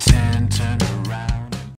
pretend, turn around.